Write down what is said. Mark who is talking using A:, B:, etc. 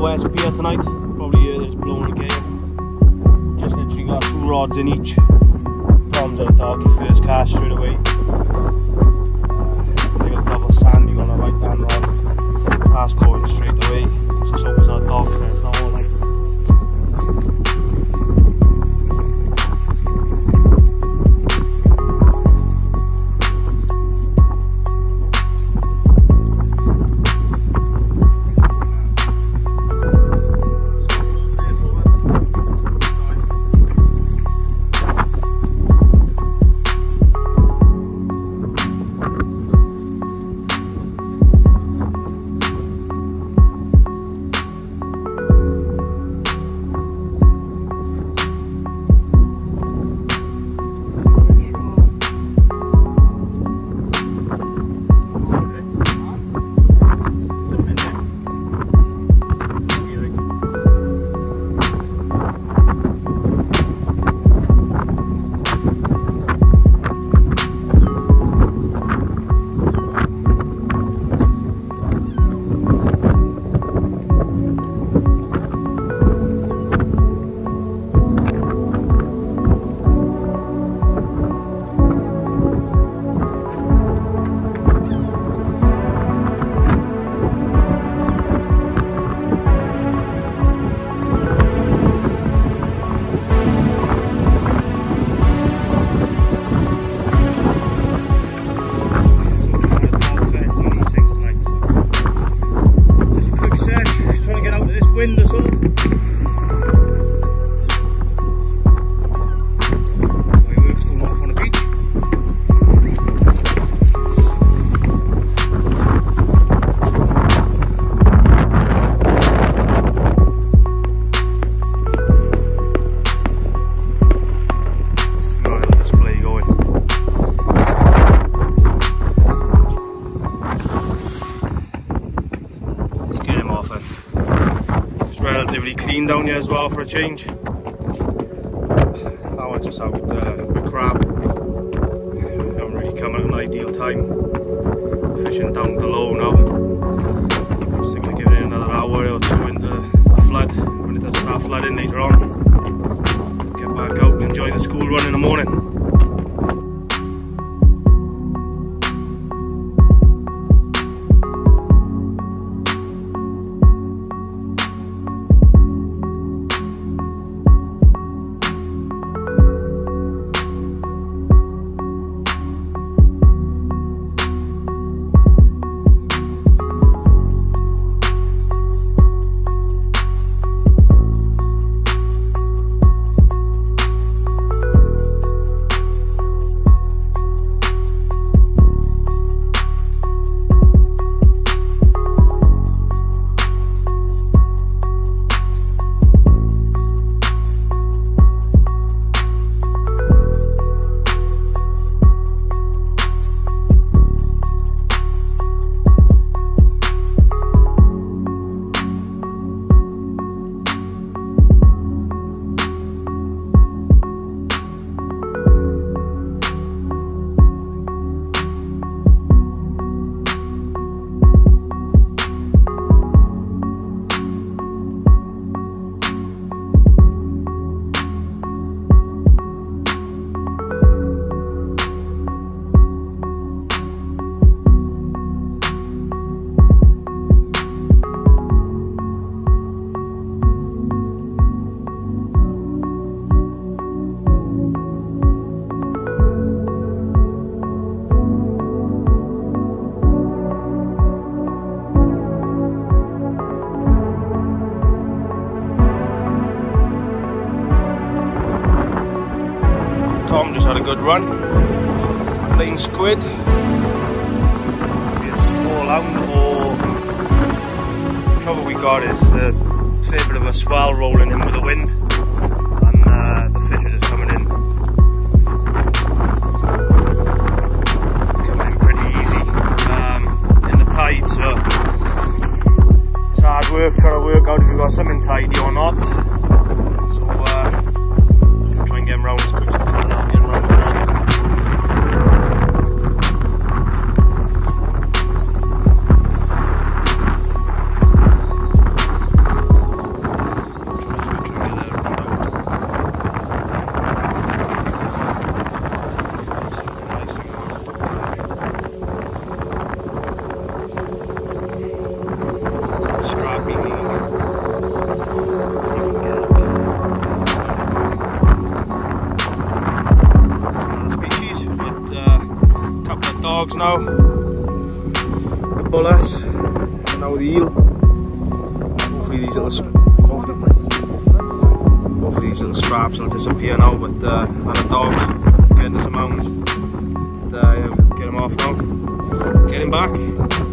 A: Gillespie here tonight. Probably hear that it's blowing a gale. Just literally got two rods in each. Tom's at a doggy first cast straight away. Off it. It's relatively clean down here as well for a change. That one's just out uh, with crab. Haven't really come at an ideal time. Fishing down below now. Just thinking of giving it another hour or two into the flood when it does start flooding later on. Get back out and enjoy the school run in the morning. Had a good run. Plain squid. A small or trouble we got is the fair bit of a swell rolling in with the wind and uh, the fish coming in. Coming in pretty easy um, in the tide so it's hard work trying to work out if you've got something tidy or not. Dogs now. The bullhuss, and now the eel. Hopefully these little hopefully, hopefully these little straps will disappear now, but uh, and the dogs getting some mounds. But, uh, get him off now. Get him back.